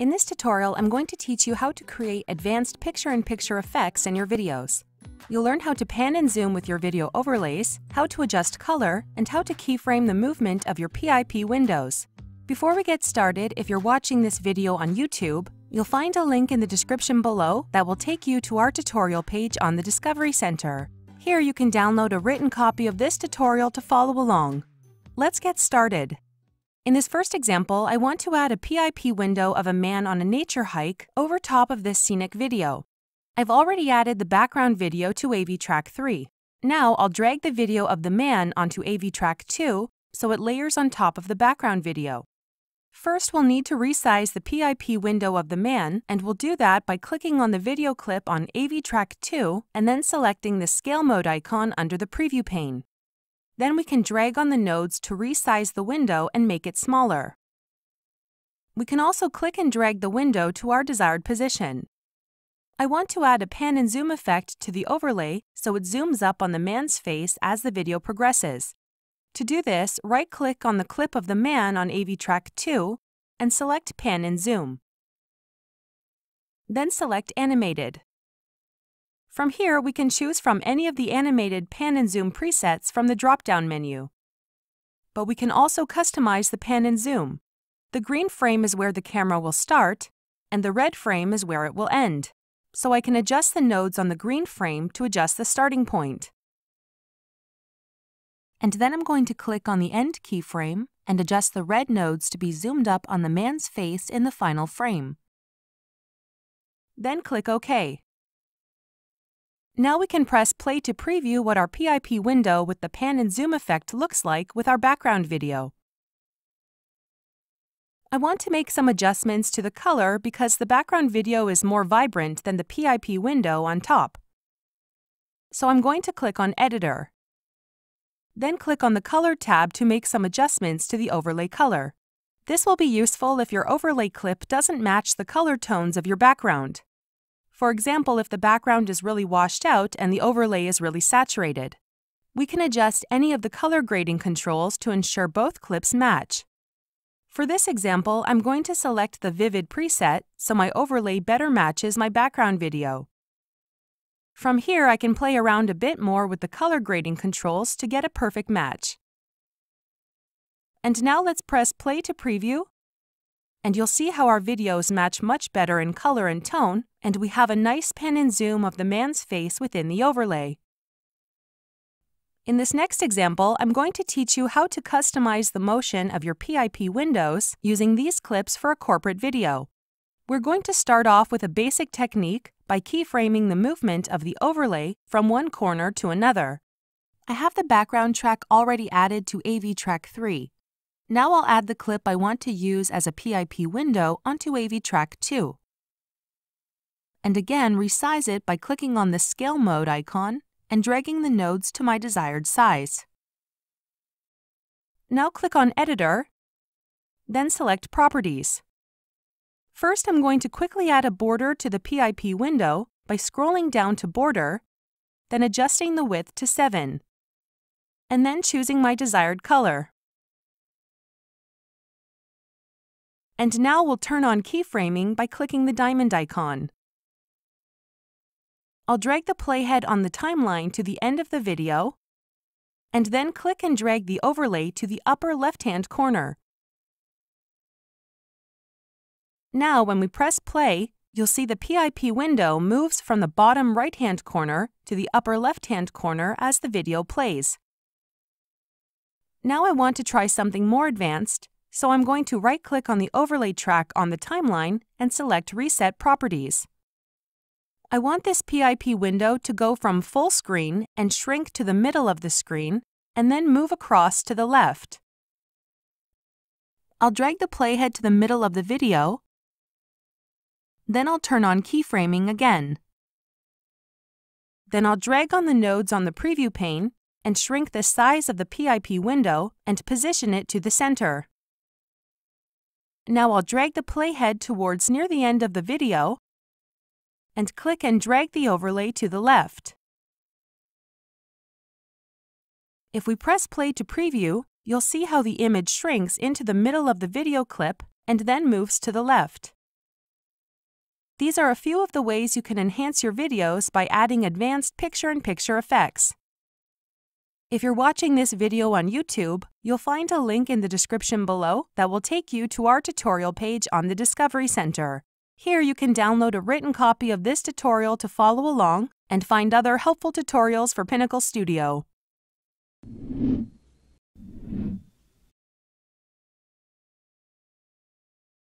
In this tutorial, I'm going to teach you how to create advanced picture-in-picture effects in your videos. You'll learn how to pan and zoom with your video overlays, how to adjust color, and how to keyframe the movement of your PIP windows. Before we get started, if you're watching this video on YouTube, you'll find a link in the description below that will take you to our tutorial page on the Discovery Center. Here you can download a written copy of this tutorial to follow along. Let's get started. In this first example, I want to add a PIP window of a man on a nature hike over top of this scenic video. I've already added the background video to AV Track 3. Now I'll drag the video of the man onto AV Track 2 so it layers on top of the background video. First, we'll need to resize the PIP window of the man, and we'll do that by clicking on the video clip on AV Track 2 and then selecting the Scale Mode icon under the Preview pane. Then we can drag on the nodes to resize the window and make it smaller. We can also click and drag the window to our desired position. I want to add a pan and zoom effect to the overlay so it zooms up on the man's face as the video progresses. To do this, right-click on the clip of the man on AV Track 2 and select Pan and Zoom. Then select Animated. From here, we can choose from any of the animated pan and zoom presets from the drop-down menu. But we can also customize the pan and zoom. The green frame is where the camera will start, and the red frame is where it will end. So I can adjust the nodes on the green frame to adjust the starting point. And then I'm going to click on the end keyframe and adjust the red nodes to be zoomed up on the man's face in the final frame. Then click OK. Now we can press play to preview what our PIP window with the pan and zoom effect looks like with our background video. I want to make some adjustments to the color because the background video is more vibrant than the PIP window on top. So I'm going to click on Editor. Then click on the Color tab to make some adjustments to the overlay color. This will be useful if your overlay clip doesn't match the color tones of your background. For example, if the background is really washed out and the overlay is really saturated. We can adjust any of the color grading controls to ensure both clips match. For this example, I'm going to select the Vivid preset so my overlay better matches my background video. From here, I can play around a bit more with the color grading controls to get a perfect match. And now let's press play to preview and you'll see how our videos match much better in color and tone, and we have a nice pan and zoom of the man's face within the overlay. In this next example, I'm going to teach you how to customize the motion of your PIP windows using these clips for a corporate video. We're going to start off with a basic technique by keyframing the movement of the overlay from one corner to another. I have the background track already added to AV Track 3, now I'll add the clip I want to use as a PIP window onto AV Track 2. And again, resize it by clicking on the Scale Mode icon and dragging the nodes to my desired size. Now click on Editor, then select Properties. First, I'm going to quickly add a border to the PIP window by scrolling down to Border, then adjusting the width to 7, and then choosing my desired color. And now we'll turn on keyframing by clicking the diamond icon. I'll drag the playhead on the timeline to the end of the video, and then click and drag the overlay to the upper left-hand corner. Now, when we press play, you'll see the PIP window moves from the bottom right-hand corner to the upper left-hand corner as the video plays. Now I want to try something more advanced so I'm going to right-click on the overlay track on the timeline and select Reset Properties. I want this PIP window to go from full screen and shrink to the middle of the screen, and then move across to the left. I'll drag the playhead to the middle of the video, then I'll turn on keyframing again. Then I'll drag on the nodes on the preview pane and shrink the size of the PIP window and position it to the center. Now I'll drag the playhead towards near the end of the video and click and drag the overlay to the left. If we press play to preview, you'll see how the image shrinks into the middle of the video clip and then moves to the left. These are a few of the ways you can enhance your videos by adding advanced picture-in-picture effects. If you're watching this video on YouTube, you'll find a link in the description below that will take you to our tutorial page on the Discovery Center. Here you can download a written copy of this tutorial to follow along and find other helpful tutorials for Pinnacle Studio.